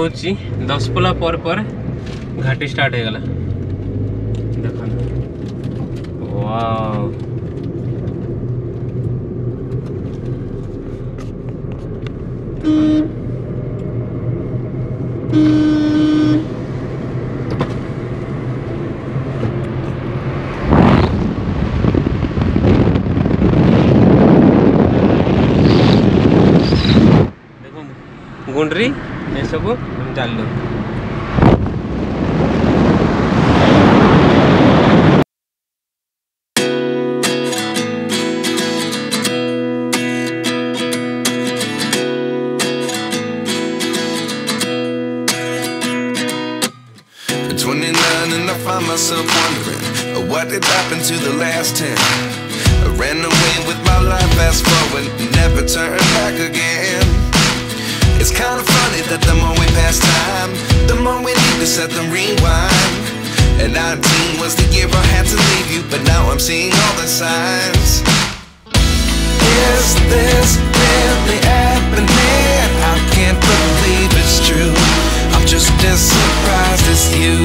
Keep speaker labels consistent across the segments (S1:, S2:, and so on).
S1: हूँ दस पुला पर पर घाटी स्टार्ट हो गला। देख गुंड्री ये सब
S2: चार लोग and I find myself wondering uh, What did happen to the last ten? I ran away with my life, fast forward, never turned it's kind of funny that the more we pass time, the more we need to set the rewind. And 19 was the year I had to leave you, but now I'm seeing all the signs. Is this really happening? I can't believe it's true. I'm just as surprised as you.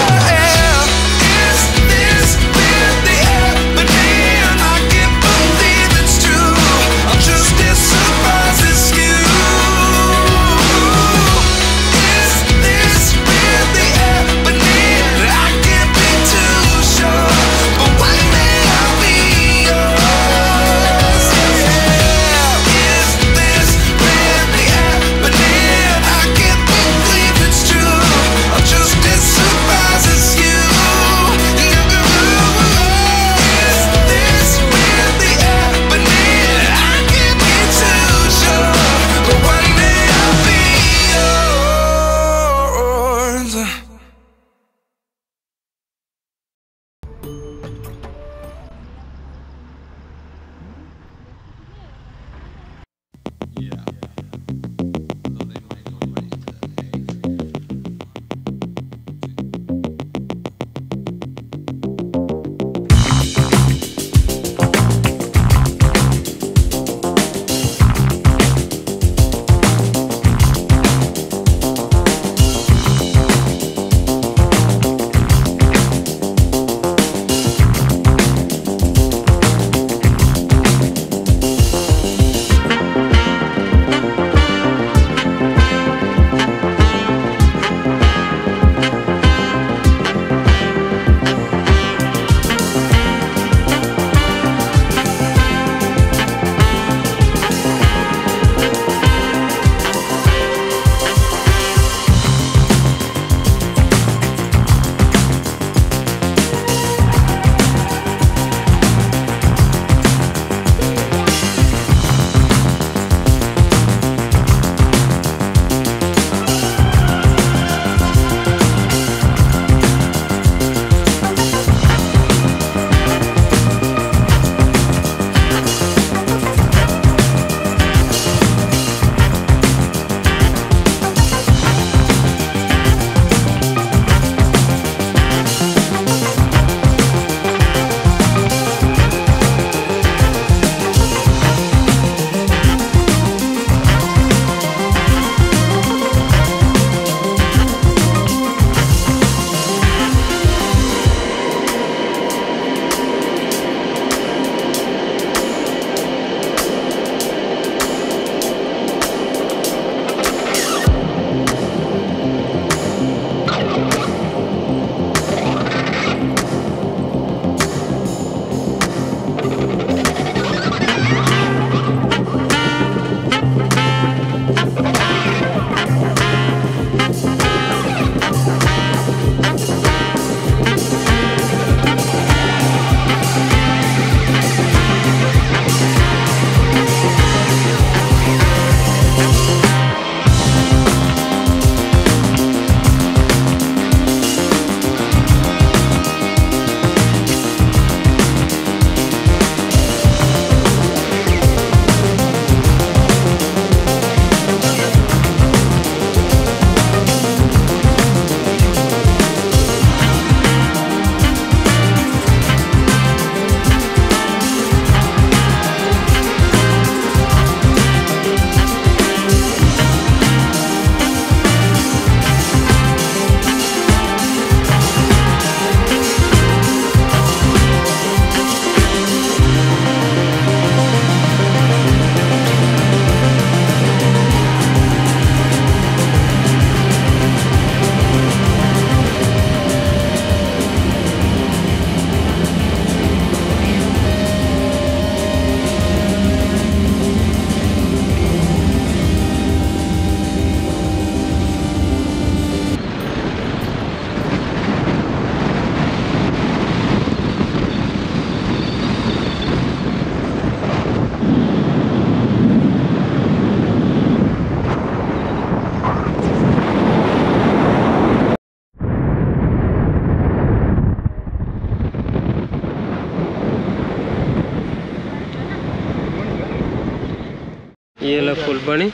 S1: फुलबणी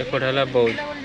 S1: एपट है बौद्ध